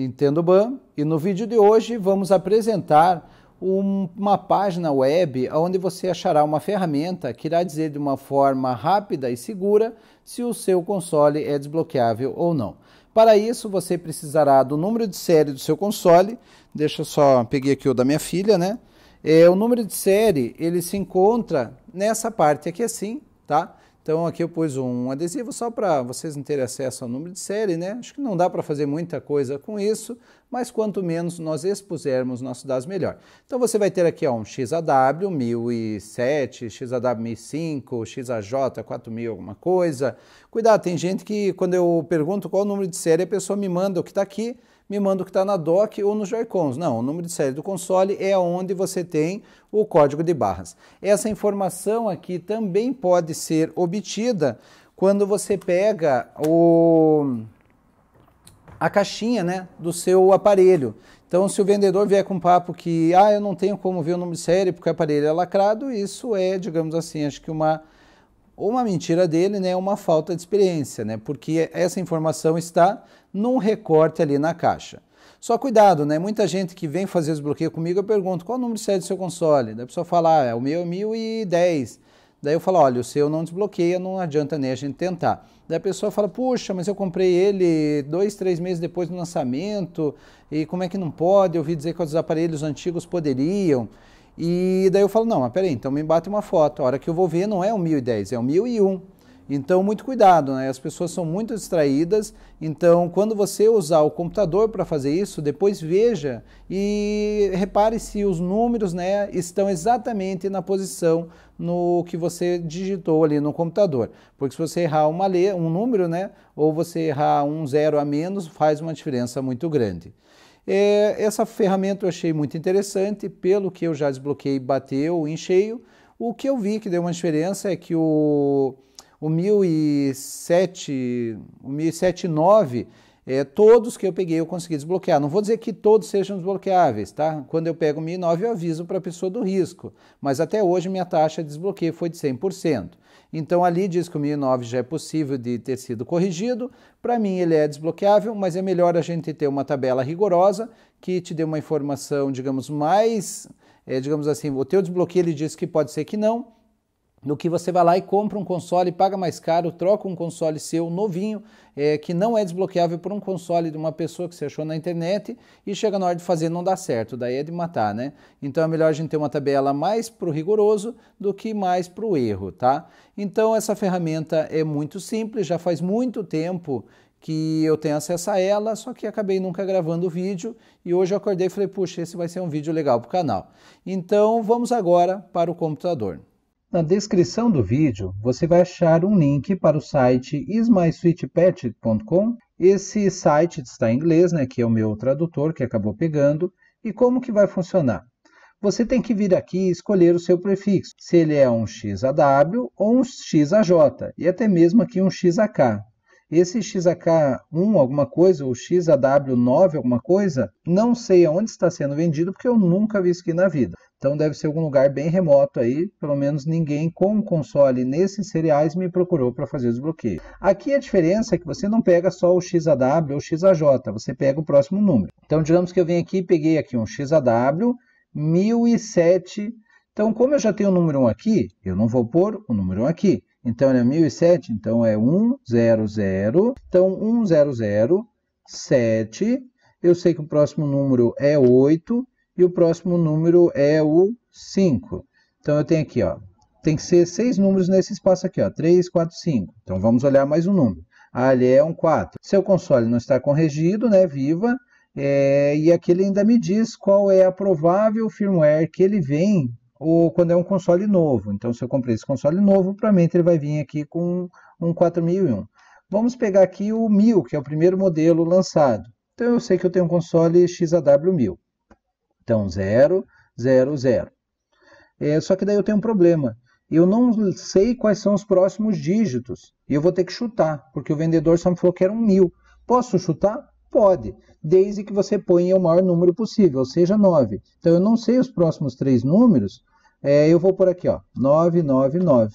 Nintendo Ban e no vídeo de hoje vamos apresentar um, uma página web onde você achará uma ferramenta que irá dizer de uma forma rápida e segura se o seu console é desbloqueável ou não. Para isso você precisará do número de série do seu console, deixa eu só, peguei aqui o da minha filha, né? É, o número de série ele se encontra nessa parte aqui assim, tá? Então aqui eu pus um adesivo só para vocês não terem acesso ao número de série, né? Acho que não dá para fazer muita coisa com isso, mas quanto menos nós expusermos nossos dados, melhor. Então você vai ter aqui ó, um XAW 1007, XAW 1005, XAJ 4000 alguma coisa. Cuidado, tem gente que quando eu pergunto qual o número de série, a pessoa me manda o que está aqui, me manda o que está na dock ou nos Joy-Cons. Não, o número de série do console é onde você tem o código de barras. Essa informação aqui também pode ser obtida quando você pega o, a caixinha né, do seu aparelho. Então, se o vendedor vier com um papo que ah, eu não tenho como ver o número de série porque o aparelho é lacrado, isso é, digamos assim, acho que uma ou uma mentira dele, né, uma falta de experiência, né, porque essa informação está num recorte ali na caixa. Só cuidado, né, muita gente que vem fazer desbloqueio comigo, eu pergunto, qual o número de série do seu console? Daí a pessoa fala, ah, é o meu é 1010. Daí eu falo, olha, o seu não desbloqueia, não adianta nem a gente tentar. Daí a pessoa fala, puxa, mas eu comprei ele dois, três meses depois do lançamento, e como é que não pode? Eu ouvi dizer que os aparelhos antigos poderiam. E daí eu falo, não, mas peraí, então me bate uma foto. A hora que eu vou ver não é o 1010, é o 1001. Então, muito cuidado, né? As pessoas são muito distraídas. Então, quando você usar o computador para fazer isso, depois veja e repare se os números né, estão exatamente na posição no que você digitou ali no computador. Porque se você errar uma um número, né, ou você errar um zero a menos, faz uma diferença muito grande. É, essa ferramenta eu achei muito interessante, pelo que eu já desbloqueei, bateu em cheio. O que eu vi que deu uma diferença é que o, o 1007, o 1079, é, todos que eu peguei eu consegui desbloquear. Não vou dizer que todos sejam desbloqueáveis, tá? Quando eu pego o 1009 eu aviso para a pessoa do risco, mas até hoje minha taxa de desbloqueio foi de 100%. Então ali diz que o 1009 já é possível de ter sido corrigido. Para mim ele é desbloqueável, mas é melhor a gente ter uma tabela rigorosa que te dê uma informação, digamos, mais, é, digamos assim, o teu desbloqueio ele diz que pode ser que não, no que você vai lá e compra um console, paga mais caro, troca um console seu novinho, é, que não é desbloqueável por um console de uma pessoa que você achou na internet e chega na hora de fazer não dá certo, daí é de matar, né? Então é melhor a gente ter uma tabela mais para o rigoroso do que mais para o erro, tá? Então essa ferramenta é muito simples, já faz muito tempo que eu tenho acesso a ela, só que acabei nunca gravando o vídeo e hoje eu acordei e falei, puxa, esse vai ser um vídeo legal para o canal. Então vamos agora para o computador. Na descrição do vídeo, você vai achar um link para o site ismysweetpatch.com. Esse site está em inglês, né, que é o meu tradutor que acabou pegando. E como que vai funcionar? Você tem que vir aqui e escolher o seu prefixo, se ele é um XAW ou um XAJ, e até mesmo aqui um XAK. Esse XAK1 alguma coisa, ou XAW9 alguma coisa, não sei aonde está sendo vendido, porque eu nunca vi isso aqui na vida. Então deve ser algum lugar bem remoto aí, pelo menos ninguém com um console nesses cereais me procurou para fazer o desbloqueio. Aqui a diferença é que você não pega só o XAW ou XAJ, você pega o próximo número. Então digamos que eu venho aqui e peguei aqui um XAW 1007. Então como eu já tenho o número 1 aqui, eu não vou pôr o número 1 aqui. Então, é 1007, então é 100. Então, 1007. Eu sei que o próximo número é 8 e o próximo número é o 5. Então, eu tenho aqui, ó, tem que ser seis números nesse espaço aqui, ó, 3, 4, 5. Então, vamos olhar mais um número. Ah, ele é um 4. Seu console não está corrigido, né, viva, é, e aqui ele ainda me diz qual é a provável firmware que ele vem ou quando é um console novo. Então, se eu comprei esse console novo, provavelmente ele vai vir aqui com um 4001. Vamos pegar aqui o 1000, que é o primeiro modelo lançado. Então, eu sei que eu tenho um console XAW1000. Então, 0, 0, 0. É, só que daí eu tenho um problema. Eu não sei quais são os próximos dígitos. E eu vou ter que chutar, porque o vendedor só me falou que era um 1000. Posso chutar? Pode, desde que você ponha o maior número possível, ou seja, 9. Então, eu não sei os próximos três números, é, eu vou por aqui, ó, 999.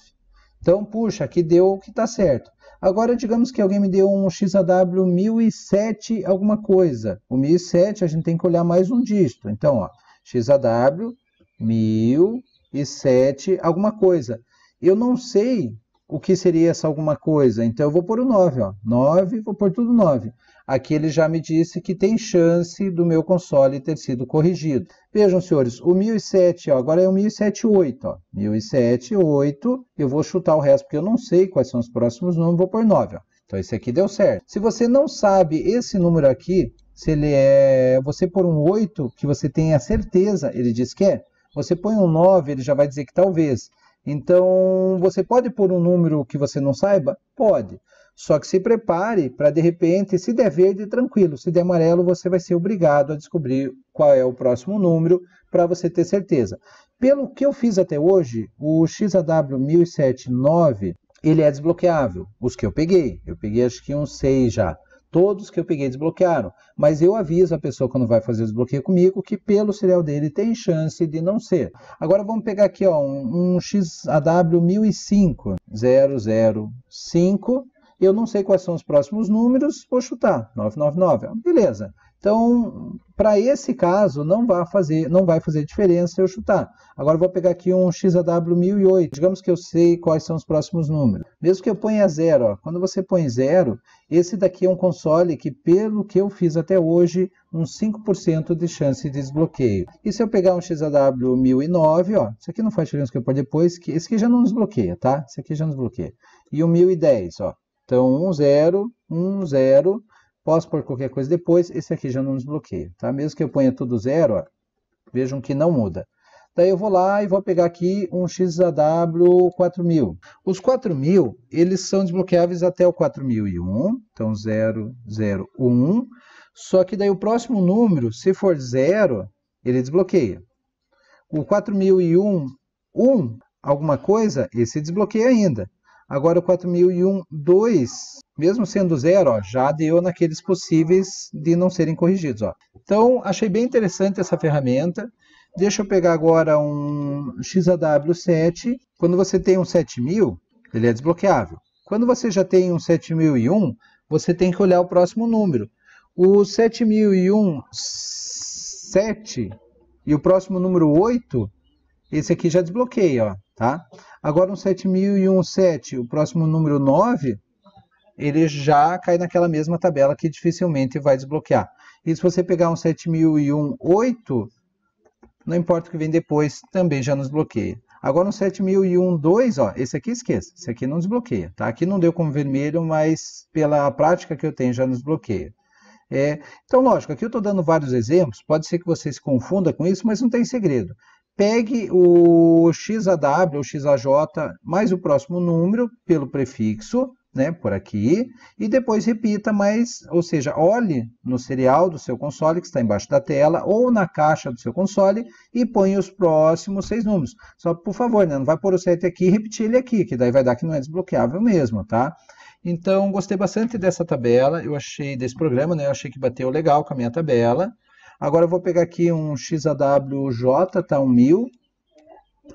Então, puxa, aqui deu o que está certo. Agora, digamos que alguém me deu um XAW 1007 alguma coisa. O 1007 a gente tem que olhar mais um dígito. Então, ó, XAW 1007 alguma coisa. Eu não sei o que seria essa alguma coisa, então eu vou pôr o 9. Ó. 9, vou pôr tudo 9. Aqui ele já me disse que tem chance do meu console ter sido corrigido. Vejam, senhores, o 1007, ó, agora é o 1078. Ó. 1078, eu vou chutar o resto, porque eu não sei quais são os próximos números, vou pôr 9. Ó. Então, esse aqui deu certo. Se você não sabe esse número aqui, se ele é... Você pôr um 8, que você tem a certeza, ele diz que é. Você põe um 9, ele já vai dizer que talvez. Então, você pode pôr um número que você não saiba? Pode. Só que se prepare para, de repente, se der verde, tranquilo. Se der amarelo, você vai ser obrigado a descobrir qual é o próximo número para você ter certeza. Pelo que eu fiz até hoje, o XAW 1079, ele é desbloqueável. Os que eu peguei, eu peguei acho que uns 6 já. Todos que eu peguei desbloquearam. Mas eu aviso a pessoa quando vai fazer o desbloqueio comigo que pelo serial dele tem chance de não ser. Agora vamos pegar aqui ó, um, um XAW 1005, 005 eu não sei quais são os próximos números, vou chutar, 999. Beleza. Então, para esse caso, não vai, fazer, não vai fazer diferença eu chutar. Agora, vou pegar aqui um XAW 1008. Digamos que eu sei quais são os próximos números. Mesmo que eu ponha zero, ó, quando você põe zero, esse daqui é um console que, pelo que eu fiz até hoje, uns 5% de chance de desbloqueio. E se eu pegar um XAW 1009, ó, isso aqui não faz diferença que eu pôr depois, que esse aqui já não desbloqueia, tá? Esse aqui já não desbloqueia. E o 1010, ó, então, 1, 0, 1, 0. Posso pôr qualquer coisa depois, esse aqui já não desbloqueia. Tá? Mesmo que eu ponha tudo zero, ó, vejam que não muda. Daí eu vou lá e vou pegar aqui um XAW 4000. Os 4000, eles são desbloqueáveis até o 4001, então 001. Só que daí o próximo número, se for zero, ele desbloqueia. O 4001, 1, alguma coisa, esse desbloqueia ainda. Agora o 4001 2, mesmo sendo zero, ó, já deu naqueles possíveis de não serem corrigidos. Ó. Então, achei bem interessante essa ferramenta. Deixa eu pegar agora um XAW7. Quando você tem um 7000, ele é desbloqueável. Quando você já tem um 7001, você tem que olhar o próximo número. O 7001 7 e o próximo número 8, esse aqui já desbloqueia, ó, tá? Agora um 7001 7, o próximo número 9, ele já cai naquela mesma tabela que dificilmente vai desbloquear. E se você pegar um 7001 8, não importa o que vem depois, também já nos bloqueia. Agora um 7001 2, ó, esse aqui esqueça, esse aqui não desbloqueia, tá? Aqui não deu como vermelho, mas pela prática que eu tenho já nos bloqueia. É, então, lógico, aqui eu estou dando vários exemplos, pode ser que você se confunda com isso, mas não tem segredo pegue o XAW ou XAJ mais o próximo número pelo prefixo, né, por aqui, e depois repita mais, ou seja, olhe no serial do seu console que está embaixo da tela ou na caixa do seu console e põe os próximos seis números. Só por favor, né, não vai pôr o 7 aqui e repetir ele aqui, que daí vai dar que não é desbloqueável mesmo, tá? Então, gostei bastante dessa tabela, eu achei desse programa, né, eu achei que bateu legal com a minha tabela. Agora eu vou pegar aqui um XAWJ, tá um 1000.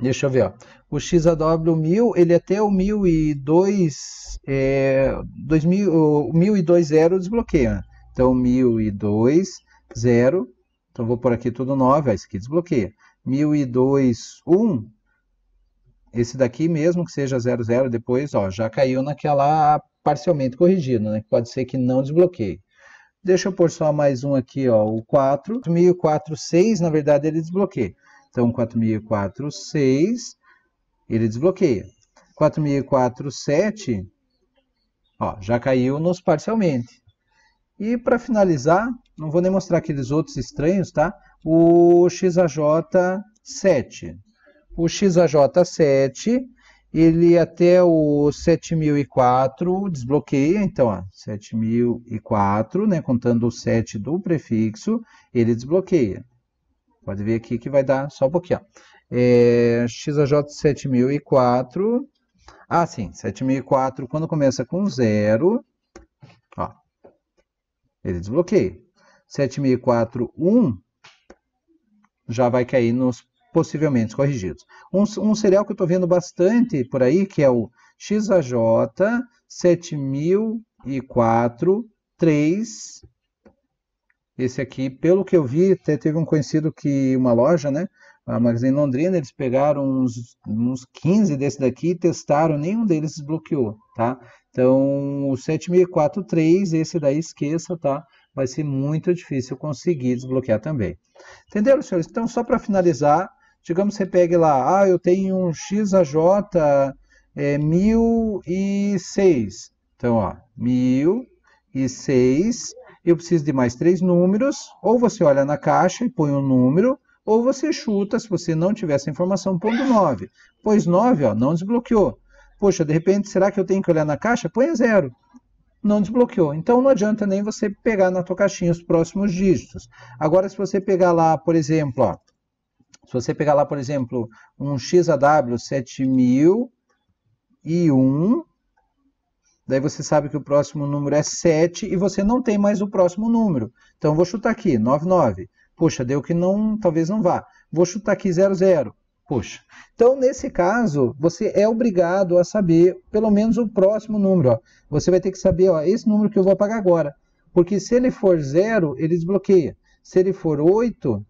Deixa eu ver, ó. O XAW 1000, ele até o 1002, é, 2000, o 1002 0 desbloqueia. Então 1002 0, então vou por aqui tudo 9, ó, esse aqui desbloqueia. 1002 1, esse daqui mesmo que seja 00 depois, ó, já caiu naquela parcialmente corrigido, né? Pode ser que não desbloqueie. Deixa eu pôr só mais um aqui, ó, o 4. 4046, na verdade, ele desbloqueia. Então, 4046, ele desbloqueia. 4047, ó, já caiu nos parcialmente. E para finalizar, não vou nem mostrar aqueles outros estranhos, tá? O XAJ7. O XAJ7, ele até o 7004 desbloqueia, então, ó, 7004, né, contando o 7 do prefixo, ele desbloqueia. Pode ver aqui que vai dar só um pouquinho. Ó. É, XAJ 7004, ah, sim, 7004, quando começa com 0, ó, ele desbloqueia. 7004, 1, já vai cair nos possivelmente corrigidos. Um, um serial que eu estou vendo bastante por aí, que é o XAJ 7004 3 esse aqui, pelo que eu vi, até teve um conhecido que uma loja, né, a Magazine Londrina, eles pegaram uns, uns 15 desse daqui e testaram, nenhum deles desbloqueou, tá? Então, o 7043, esse daí esqueça, tá? Vai ser muito difícil conseguir desbloquear também. Entenderam, senhores? Então, só para finalizar, digamos que você pegue lá, ah, eu tenho um XAJ é, 1006. Então, ó, 1006, eu preciso de mais três números, ou você olha na caixa e põe um número, ou você chuta, se você não tiver essa informação, pondo 9. Pois 9, ó, não desbloqueou. Poxa, de repente, será que eu tenho que olhar na caixa? Põe zero. Não desbloqueou. Então não adianta nem você pegar na tua caixinha os próximos dígitos. Agora, se você pegar lá, por exemplo, ó, se você pegar lá, por exemplo, um XAW 7001, daí você sabe que o próximo número é 7 e você não tem mais o próximo número. Então, vou chutar aqui, 99. Poxa, deu que não, talvez não vá. Vou chutar aqui 00. Poxa. Então, nesse caso, você é obrigado a saber pelo menos o próximo número. Ó. Você vai ter que saber ó, esse número que eu vou apagar agora. Porque se ele for 0, ele desbloqueia. Se ele for 8,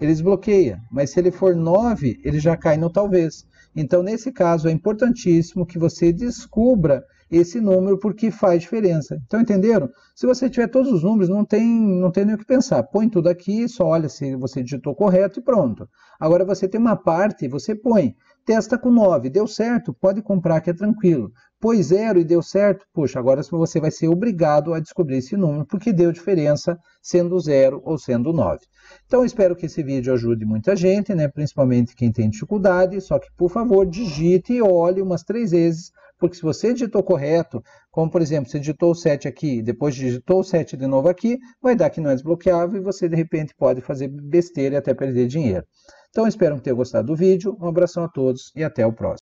ele desbloqueia. Mas se ele for 9, ele já cai no talvez. Então, nesse caso, é importantíssimo que você descubra esse número porque faz diferença. Então, entenderam? Se você tiver todos os números, não tem, não tem nem o que pensar. Põe tudo aqui, só olha se você digitou correto e pronto. Agora, você tem uma parte, você põe. Testa com 9, deu certo, pode comprar que é tranquilo. Pôs zero e deu certo, puxa, agora você vai ser obrigado a descobrir esse número, porque deu diferença sendo zero ou sendo 9. Então, espero que esse vídeo ajude muita gente, né? principalmente quem tem dificuldade, só que, por favor, digite e olhe umas três vezes porque se você digitou correto, como por exemplo, você digitou o 7 aqui, depois digitou o 7 de novo aqui, vai dar que não é desbloqueável e você de repente pode fazer besteira e até perder dinheiro. Então espero que tenham gostado do vídeo, um abração a todos e até o próximo.